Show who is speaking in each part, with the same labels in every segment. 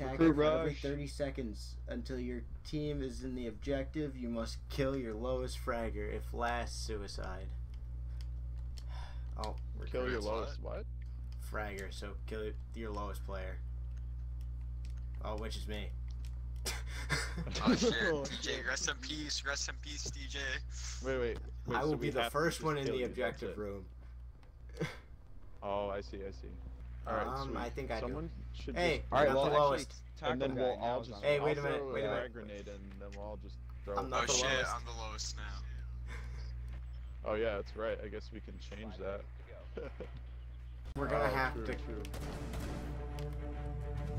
Speaker 1: I'll do recruit.
Speaker 2: As an attacker,
Speaker 3: Recruit
Speaker 2: for every
Speaker 3: rush.
Speaker 2: 30 seconds until your team is in the objective, you must kill your lowest fragger. If last, suicide. Oh,
Speaker 3: Kill your lowest what?
Speaker 2: fragger, so kill your lowest player. Oh, which is me.
Speaker 1: Oh shit, DJ, rest in peace, rest in peace, DJ.
Speaker 3: Wait, wait. wait
Speaker 2: I will
Speaker 3: we
Speaker 2: be the first one in the objective room.
Speaker 3: Oh, I see, I see. Alright,
Speaker 2: Um,
Speaker 3: sweet.
Speaker 2: I think I do.
Speaker 3: Someone should
Speaker 2: Hey,
Speaker 3: just...
Speaker 4: Alright,
Speaker 2: I'm
Speaker 4: well,
Speaker 2: the lowest.
Speaker 3: And then we'll all just...
Speaker 2: Hey, wait a
Speaker 3: I'll
Speaker 2: minute,
Speaker 3: throw
Speaker 2: wait a minute.
Speaker 3: frag grenade and then we'll all just throw
Speaker 2: I'm
Speaker 3: it.
Speaker 2: not
Speaker 1: Oh
Speaker 2: the
Speaker 1: shit,
Speaker 2: lowest.
Speaker 1: I'm the lowest now.
Speaker 3: Oh yeah, that's right. I guess we can change that.
Speaker 2: We're gonna
Speaker 3: Oh,
Speaker 2: have
Speaker 3: true,
Speaker 2: to.
Speaker 3: true.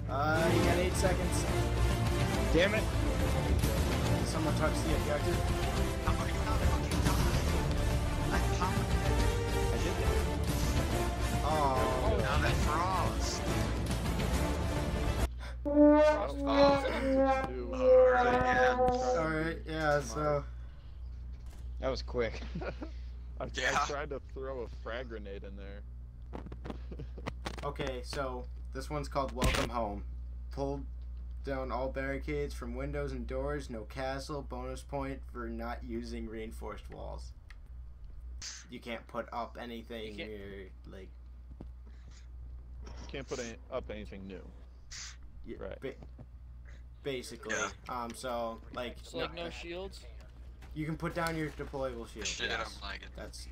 Speaker 2: Uh, you got eight seconds.
Speaker 4: Damn it!
Speaker 2: Someone touch the objective.
Speaker 1: How about you not fucking die?
Speaker 4: I did it.
Speaker 2: Oh.
Speaker 1: Now that frost.
Speaker 3: Do.
Speaker 1: Alright, yeah.
Speaker 2: All right. Yeah. So.
Speaker 4: That was quick.
Speaker 3: I,
Speaker 1: Yeah.
Speaker 3: I tried to throw a frag grenade in there.
Speaker 2: Okay. So this one's called Welcome Home. Pull down all barricades from windows and doors. No castle. Bonus point for not using reinforced walls. You can't put up anything
Speaker 5: You can't-
Speaker 2: or like.
Speaker 3: Can't put any, up anything new.
Speaker 2: Y-
Speaker 3: Right.
Speaker 2: ba- basically.
Speaker 1: Yeah.
Speaker 2: Um. So like.
Speaker 5: So like no shields.
Speaker 2: You can put down your deployable shield.
Speaker 1: Shit,
Speaker 2: yes.
Speaker 1: I'm lagging.
Speaker 2: That's.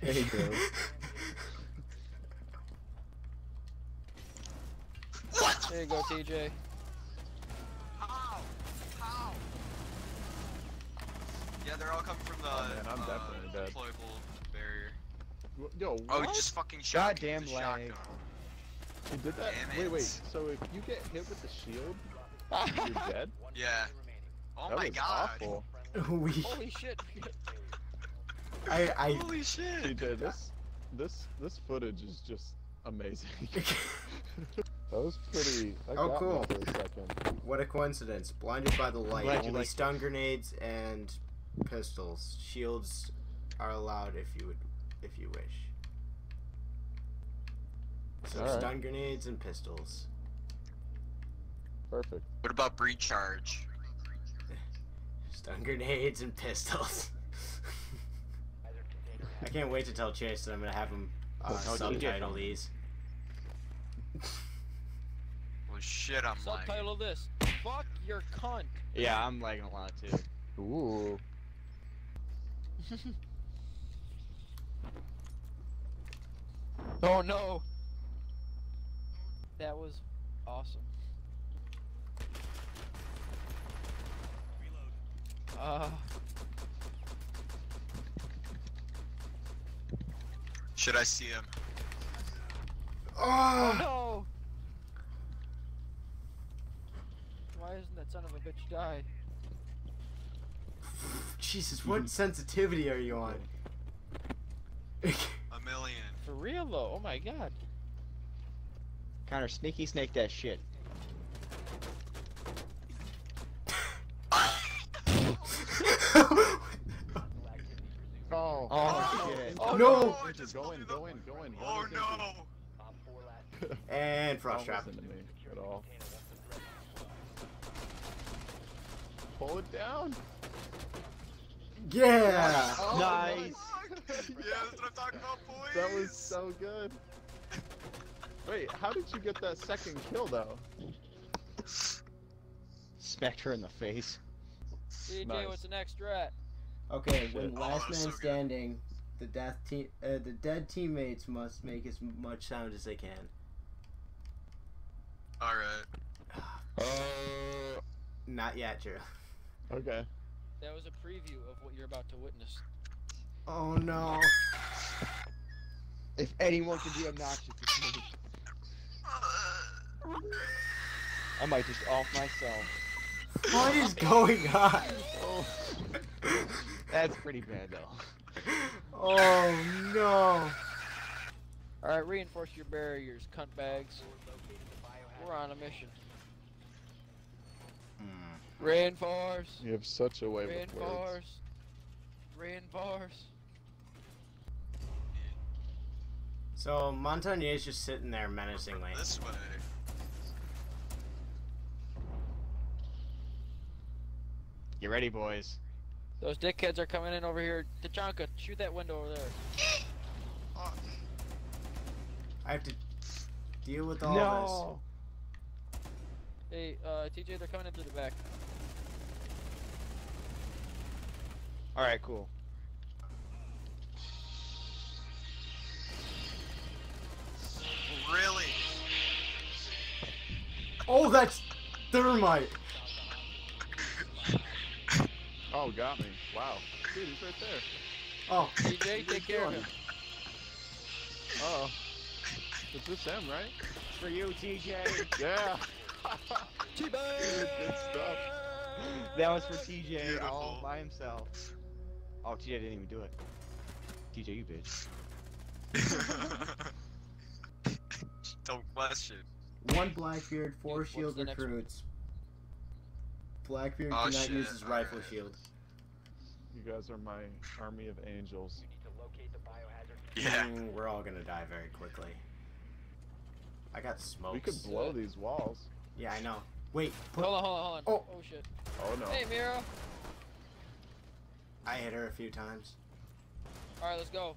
Speaker 4: There you go.
Speaker 1: What?
Speaker 5: There you go, TJ.
Speaker 1: How? How? Yeah, they're all coming from the
Speaker 3: Oh, man, I'm
Speaker 1: uh,
Speaker 3: definitely dead.
Speaker 1: deployable barrier.
Speaker 3: Wh- Yo,
Speaker 1: Oh,
Speaker 3: what?
Speaker 1: he just fucking shot
Speaker 4: Goddamn
Speaker 1: with
Speaker 4: lag.
Speaker 1: shotgun.
Speaker 3: You did that?
Speaker 1: Damn
Speaker 3: Wait, wait. So if you get hit with the shield, you're dead?
Speaker 1: Yeah. Oh
Speaker 3: that
Speaker 1: my god.
Speaker 3: awful.
Speaker 2: we.
Speaker 5: Holy shit.
Speaker 2: I. I.
Speaker 1: Holy shit.
Speaker 3: TJ, this this this footage is just amazing. that was pretty. That
Speaker 2: Oh,
Speaker 3: got
Speaker 2: cool.
Speaker 3: For a second.
Speaker 2: What a coincidence. Blinded by the light.
Speaker 4: glad
Speaker 2: Only
Speaker 4: liked
Speaker 2: stun grenades and pistols. Shields are allowed if you would, if you wish. So
Speaker 3: Alright.
Speaker 2: stun grenades and pistols.
Speaker 3: Perfect.
Speaker 1: What about breach charge?
Speaker 2: Stun grenades and pistols. I can't wait to tell Chase that I'm gonna have him uh,
Speaker 4: No, TJ.
Speaker 2: subtitle these.
Speaker 1: Well, shit, I'm lagging.
Speaker 5: Subtitle this. Fuck your cunt.
Speaker 4: yeah, I'm lagging a lot too.
Speaker 3: Ooh.
Speaker 5: Oh no. That was awesome. Reload. Uh,
Speaker 1: Should I see him?
Speaker 5: oh
Speaker 2: Oh!
Speaker 5: no! Why isn't that son of a bitch die?
Speaker 2: Jesus, what sensitivity are you on?
Speaker 1: A million.
Speaker 5: For real though, oh my god.
Speaker 4: Connor, sneaky snake that shit.
Speaker 3: Oh.
Speaker 4: Oh, shit.
Speaker 5: Oh,
Speaker 2: No!
Speaker 1: I
Speaker 3: Go in, go in, go in.
Speaker 1: Oh
Speaker 3: Run
Speaker 1: no!
Speaker 2: and frost trap.
Speaker 3: listen to me at all. Pull it down.
Speaker 2: Yeah!
Speaker 3: Oh,
Speaker 4: Nice.
Speaker 1: yeah, that's what I'm talking about, boys.
Speaker 3: That was so good. Wait, how did you get that second kill though?
Speaker 4: Smacked her in the face.
Speaker 5: DJ,
Speaker 3: Nice.
Speaker 5: what's the next strat?
Speaker 2: Okay, when
Speaker 1: Oh,
Speaker 2: last
Speaker 1: that
Speaker 2: man
Speaker 1: so good.
Speaker 2: standing, the death team, uh, the dead teammates must make as much sound as they can.
Speaker 1: Alright.
Speaker 3: Uh,
Speaker 2: Not yet, Drew.
Speaker 3: okay.
Speaker 5: That was a preview of what you're about to witness.
Speaker 2: Oh no!
Speaker 4: If anyone can be obnoxious, it's me. I might just off myself.
Speaker 2: What is going on?
Speaker 4: Oh. That's pretty bad though.
Speaker 2: Oh no!
Speaker 5: Alright, reinforce your barriers, cunt bags. We're on a mission. Hmm. Reinforce!
Speaker 3: You have such a way with words.
Speaker 5: Reinforce! Reinforce!
Speaker 2: So Montagne's just sitting there menacingly.
Speaker 1: This way.
Speaker 4: Get ready, boys.
Speaker 5: Those dickheads are coming in over here. Tachanka, shoot that window over there.
Speaker 1: Oh,
Speaker 2: I have to deal with all this.
Speaker 5: Hey, uh, TJ, they're coming in through the back.
Speaker 4: All right, cool.
Speaker 2: Oh, that's thermite.
Speaker 3: Oh, got me. Wow. Dude, he's right there.
Speaker 2: Oh,
Speaker 5: TJ, take care of him.
Speaker 3: Uh oh. It's this him, right?
Speaker 4: For you, TJ.
Speaker 3: Yeah.
Speaker 5: T-Bag!
Speaker 3: Good stuff.
Speaker 4: that was for TJ all by himself. Oh, TJ didn't even do it. TJ, you bitch.
Speaker 1: Don't question.
Speaker 2: One Blackbeard, four
Speaker 5: What's
Speaker 2: shield
Speaker 5: the next one?
Speaker 2: recruits. Blackbeard
Speaker 1: Oh,
Speaker 2: cannot
Speaker 1: shit,
Speaker 2: use his rifle
Speaker 1: alright.
Speaker 2: shield.
Speaker 3: You guys are my army of angels.
Speaker 1: Yeah.
Speaker 2: Mm, we're all gonna die very quickly. I got smoke.
Speaker 3: We could blow these walls.
Speaker 2: Yeah, I know. Wait, put,
Speaker 5: Hold on, hold on, hold on.
Speaker 2: Oh.
Speaker 5: Oh, shit.
Speaker 3: Oh no.
Speaker 5: Hey, Mira.
Speaker 2: I hit her a few times.
Speaker 5: Alright, let's go.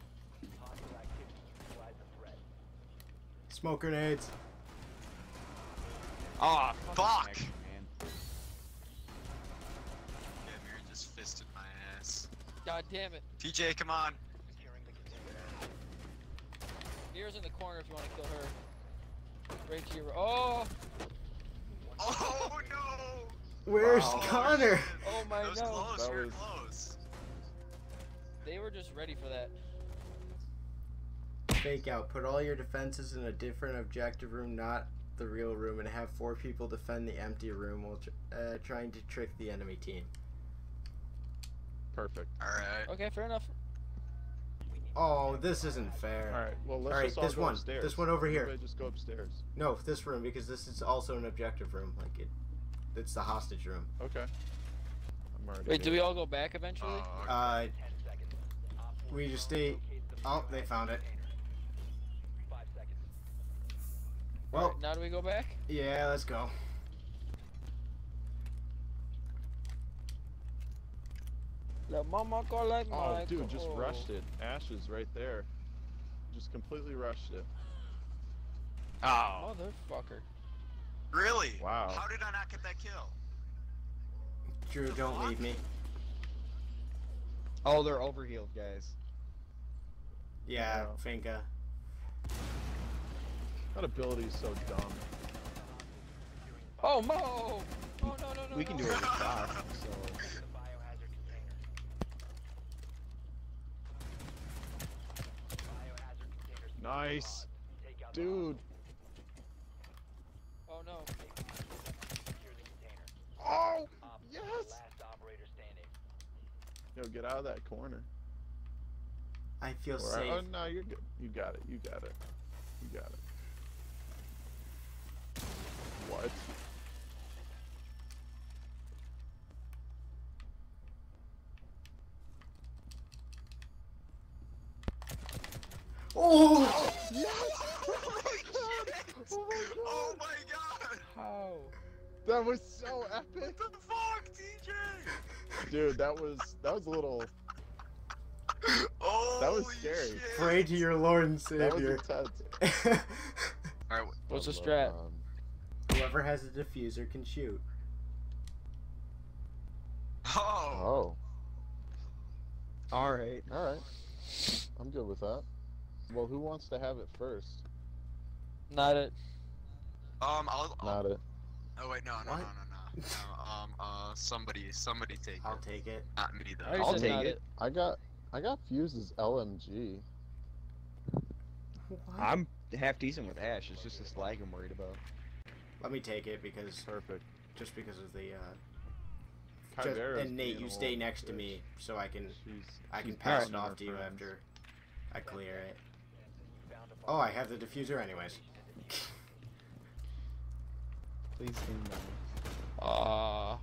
Speaker 2: Smoke grenades.
Speaker 4: Oh,
Speaker 1: Fuck!
Speaker 4: connection, man.
Speaker 1: Yeah, Mira just fisted my ass.
Speaker 5: God damn it.
Speaker 1: TJ, come on.
Speaker 5: Mira's in the corner if you want to kill her. Right to your. Oh!
Speaker 1: Oh no!
Speaker 2: Where's
Speaker 3: Wow.
Speaker 2: Connor?
Speaker 5: Oh my
Speaker 1: That was
Speaker 5: no.
Speaker 1: close.
Speaker 3: That
Speaker 1: we were
Speaker 3: was-
Speaker 1: close.
Speaker 5: They were just ready for that.
Speaker 2: Fake out. Put all your defenses in a different objective room, not the real room, and have four people defend the empty room while tr- uh, trying to trick the enemy team.
Speaker 3: Perfect.
Speaker 1: All right.
Speaker 5: Okay, fair enough.
Speaker 2: Oh, this isn't fair.
Speaker 3: All right. Well, let's
Speaker 2: All right,
Speaker 3: just all
Speaker 2: this
Speaker 3: go
Speaker 2: one.
Speaker 3: upstairs.
Speaker 2: This one over here.
Speaker 3: Everybody just go upstairs.
Speaker 2: No, this room because this is also an objective room. Like it, it's the hostage room.
Speaker 3: Okay. I'm already.
Speaker 5: Wait, do we all go back eventually?
Speaker 1: Okay.
Speaker 2: Uh, we just stay. Oh, they found it. Well,
Speaker 5: Alright, now do we go back?
Speaker 2: yeah, let's go.
Speaker 5: La mama call like
Speaker 3: Oh,
Speaker 5: Michael.
Speaker 3: dude, just rushed it. Ashes right there. Just completely rushed it.
Speaker 4: Oh.
Speaker 5: Motherfucker.
Speaker 1: really?
Speaker 3: Wow.
Speaker 1: How did I not get that kill?
Speaker 2: Drew,
Speaker 1: The
Speaker 2: don't
Speaker 1: fuck?
Speaker 2: leave me.
Speaker 4: Oh, they're overhealed, guys.
Speaker 2: Yeah,
Speaker 3: Wow.
Speaker 2: Finka.
Speaker 3: That ability is so dumb.
Speaker 5: Oh, Mo! Oh, no, no, no.
Speaker 4: We can
Speaker 5: no.
Speaker 4: do it with Doc, so.
Speaker 3: Nice. Dude.
Speaker 5: Oh, no.
Speaker 3: Oh! Yes! Yo, get out of that corner.
Speaker 2: I feel
Speaker 3: Or- oh,
Speaker 2: safe.
Speaker 3: Oh, no, you're good. You got it. You got it. You got it. What?
Speaker 2: Oh!
Speaker 3: Yes! Oh my god! Oh my god!
Speaker 1: Oh my god!
Speaker 5: How?
Speaker 3: That was so epic!
Speaker 1: What the fuck, TJ?
Speaker 3: Dude, that was that was a little
Speaker 1: Oh,
Speaker 3: That was scary.
Speaker 2: Pray to your Lord and
Speaker 3: that was
Speaker 2: Savior.
Speaker 3: intense.
Speaker 1: Alright,
Speaker 5: What's the
Speaker 3: Um,
Speaker 5: strat?
Speaker 2: Whoever has a diffuser can shoot.
Speaker 1: oh.
Speaker 3: Oh,
Speaker 4: Alright.
Speaker 3: alright. I'm good with that. Well, who wants to have it first?
Speaker 5: Not it.
Speaker 1: Um, I'll. I'll
Speaker 3: Not it.
Speaker 1: oh wait, no, no,
Speaker 2: What?
Speaker 1: no, no, no. no. Um, uh, somebody, somebody take it.
Speaker 2: I'll take it.
Speaker 1: Not me though.
Speaker 5: I already
Speaker 4: I'll take
Speaker 5: not
Speaker 4: it.
Speaker 3: I got I got Fuse's LMG. What?
Speaker 4: I'm half decent with Ash. It's just this lag I'm worried about.
Speaker 2: Let me take it because
Speaker 3: Perfect.
Speaker 2: just because of the uh, just, and Nate, you stay
Speaker 3: little
Speaker 2: next to me so I can
Speaker 3: She's,
Speaker 2: I can pass it off to you
Speaker 3: friends.
Speaker 2: after I clear it. Oh, I have the diffuser anyways.
Speaker 4: Please do not.
Speaker 5: Ah.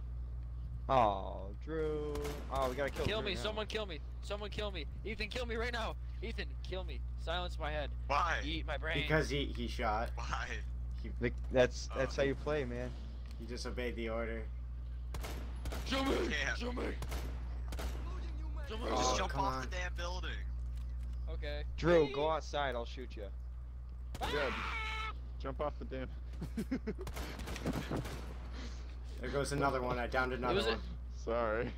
Speaker 4: Oh, Drew. Oh, we gotta kill.
Speaker 5: Kill
Speaker 4: Drew
Speaker 5: me,
Speaker 4: now.
Speaker 5: someone kill me. Someone kill me. Ethan, kill me right now. Ethan, kill me. Silence my head.
Speaker 1: Why?
Speaker 5: Eat my brain.
Speaker 2: Because he, he shot.
Speaker 1: Why?
Speaker 4: Vic- That's that's
Speaker 1: Oh.
Speaker 4: how you play, man.
Speaker 2: He disobeyed the order.
Speaker 5: Show me.
Speaker 1: Yeah.
Speaker 5: Show me. Show me.
Speaker 2: Oh,
Speaker 1: Just jump off
Speaker 2: on.
Speaker 1: the damn building.
Speaker 5: Okay.
Speaker 4: Drew, go outside. I'll shoot you.
Speaker 3: Yeah, just jump off the damn.
Speaker 2: There goes another one. I downed another one.
Speaker 3: Sorry.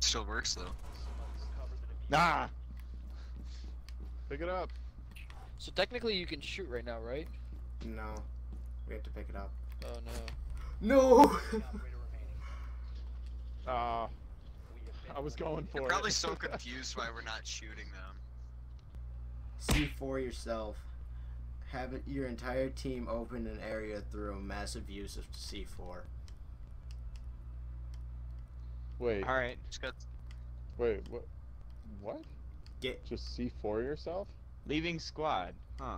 Speaker 1: Still works though.
Speaker 4: Nah.
Speaker 3: Pick it up.
Speaker 5: So technically you can shoot right now, right?
Speaker 2: No. We have to pick it up.
Speaker 5: Oh no.
Speaker 2: No!
Speaker 3: Ah. I was going for
Speaker 1: You're
Speaker 3: it.
Speaker 1: probably so confused why we're not shooting them.
Speaker 2: C4 yourself. Have it, your entire team open an area through a massive use of C4.
Speaker 3: Wait,
Speaker 4: All right.
Speaker 1: Just got
Speaker 3: wait, what? What?
Speaker 2: Get-
Speaker 3: Just C4 yourself?
Speaker 4: Leaving squad. Huh.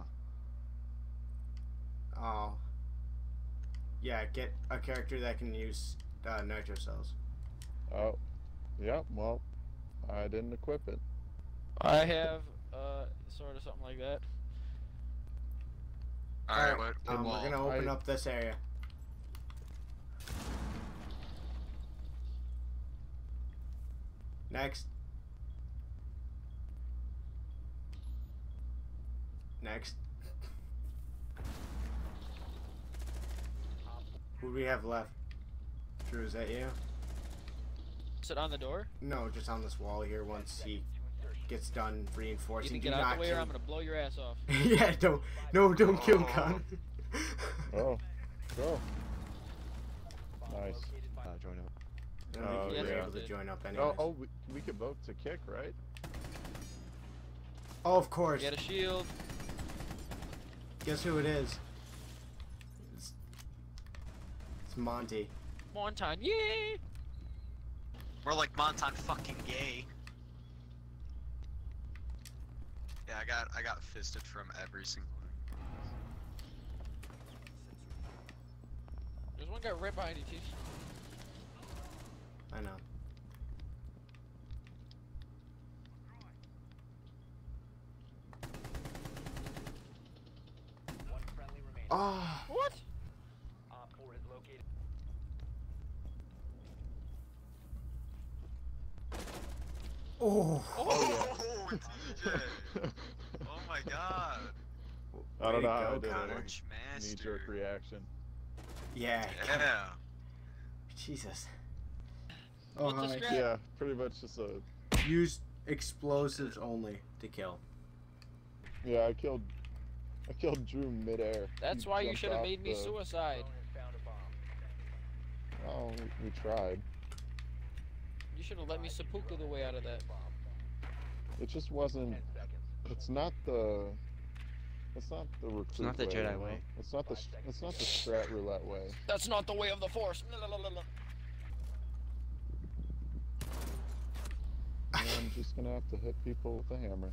Speaker 2: Oh. Yeah, get a character that can use uh, nitro cells.
Speaker 3: Oh. Yep, well, I didn't equip it.
Speaker 5: I have uh sort of something like that.
Speaker 1: Alright, what, what
Speaker 2: Um, we're gonna open
Speaker 3: I-
Speaker 2: up this area. Next. Next. Who do we have left? Drew, is that you?
Speaker 5: Is it on the door.
Speaker 2: No, just on this wall here once he gets done reinforcing.
Speaker 5: Ethan,
Speaker 2: Do
Speaker 5: get out
Speaker 2: not
Speaker 5: the way or I'm gonna blow your ass off.
Speaker 2: yeah, don't. No, don't kill
Speaker 1: Oh.
Speaker 2: Con.
Speaker 3: Oh, go. Nice.
Speaker 4: Uh, join up.
Speaker 2: I don't
Speaker 3: Oh,
Speaker 2: think you
Speaker 5: yeah.
Speaker 2: able to join up anyways.
Speaker 3: Oh, oh, we, we could vote to kick, right?
Speaker 2: Oh, of course.
Speaker 5: Get a shield.
Speaker 2: Guess who it is? It's, it's Monty.
Speaker 5: Monton, yay!
Speaker 1: More like Monton fucking gay. Yeah, I got I got fisted from every single
Speaker 5: There's one guy right behind you, Chief.
Speaker 2: I know. Oh,
Speaker 5: What?
Speaker 2: oh.
Speaker 1: Oh, DJ! Oh my god!
Speaker 3: I don't know how I did
Speaker 2: Connor.
Speaker 3: it. Knee jerk reaction.
Speaker 2: Yeah.
Speaker 1: Yeah.
Speaker 2: Jesus. Oh, hi.
Speaker 3: Yeah, pretty much just a.
Speaker 2: Use explosives only to kill.
Speaker 3: Yeah, I killed. I killed Drew midair.
Speaker 5: That's
Speaker 3: He
Speaker 5: why you should have made me
Speaker 3: the-
Speaker 5: suicide.
Speaker 3: Oh, we, we tried.
Speaker 5: You should have let me seppuku the way out of that.
Speaker 3: It just wasn't. It's not the. It's not the recruit
Speaker 4: not the
Speaker 3: way,
Speaker 4: Jedi
Speaker 3: you know?
Speaker 4: way.
Speaker 3: It's not the. It's not the strat roulette way.
Speaker 5: That's not the way of the force. La, la, la, la, la.
Speaker 3: I'm just gonna have to hit people with a hammer.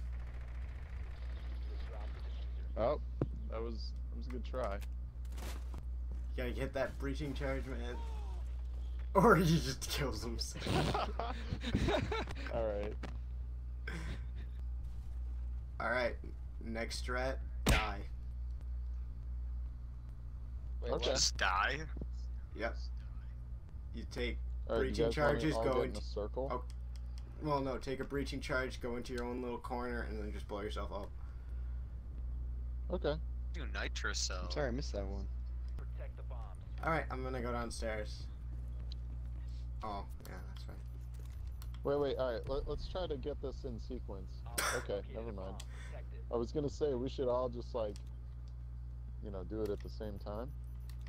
Speaker 3: Oh, that was that was a good try.
Speaker 2: You Gotta get that breaching charge, man. Or he just kills himself.
Speaker 3: All right.
Speaker 2: Alright, next strat, die.
Speaker 5: Wait,
Speaker 3: Okay.
Speaker 1: Just die?
Speaker 2: Yep. You take,
Speaker 3: All right, you
Speaker 2: Breaching
Speaker 3: guys
Speaker 2: charges go
Speaker 3: get in
Speaker 2: into-
Speaker 3: a circle.
Speaker 2: oh. well, no, take a breaching charge, go into your own little corner, and then just blow yourself up.
Speaker 3: Okay.
Speaker 1: Do nitro cell.
Speaker 4: I'm sorry, I missed that one.
Speaker 2: Alright, I'm gonna go downstairs. Oh, yeah, that's fine.
Speaker 3: Wait, wait. All right. Let, let's try to get this in sequence. Okay, never mind. I was gonna say we should all just like, you know, do it at the same time.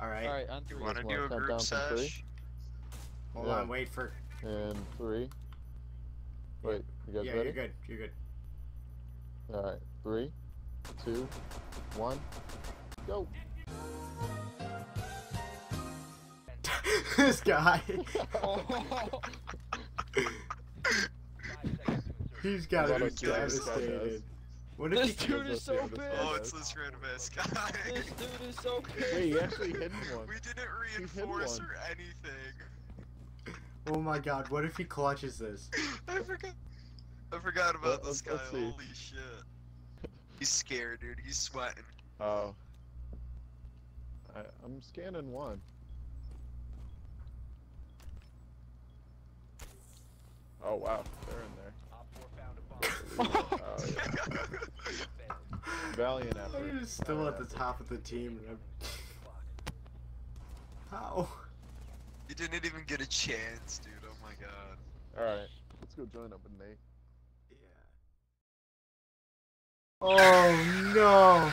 Speaker 2: Alright,
Speaker 5: Alright, on
Speaker 1: You
Speaker 5: three.
Speaker 1: wanna
Speaker 3: wanna
Speaker 1: do a group
Speaker 3: down from three?
Speaker 1: sesh?
Speaker 2: hold
Speaker 3: yeah.
Speaker 2: on, wait for.
Speaker 3: And three. Wait, you guys
Speaker 2: yeah,
Speaker 3: ready?
Speaker 2: you're good, you're good.
Speaker 3: All right. Three, two, one, go.
Speaker 2: this guy. He's gotta
Speaker 3: Let
Speaker 2: be
Speaker 3: us see what this guy
Speaker 2: devastated. What
Speaker 5: This dude is so
Speaker 3: Yeah,
Speaker 5: pissed.
Speaker 1: Oh, it's this random ass guy.
Speaker 5: This dude is so pissed.
Speaker 3: Wait, he actually hit one.
Speaker 1: We didn't reinforce or anything.
Speaker 2: Oh my god! What if he clutches this?
Speaker 1: I forgot. I forgot about
Speaker 3: Let-
Speaker 1: this guy.
Speaker 3: let's- let's.
Speaker 1: Holy shit. He's scared, dude. He's sweating.
Speaker 3: Oh. I, I'm scanning one. Oh wow, they're in there. oh, yeah. Valiant effort.
Speaker 2: I'm still at the top of the team. How?
Speaker 1: You didn't even get a chance, dude. Oh my god.
Speaker 3: All right, let's go join up with Nate.
Speaker 2: Oh no!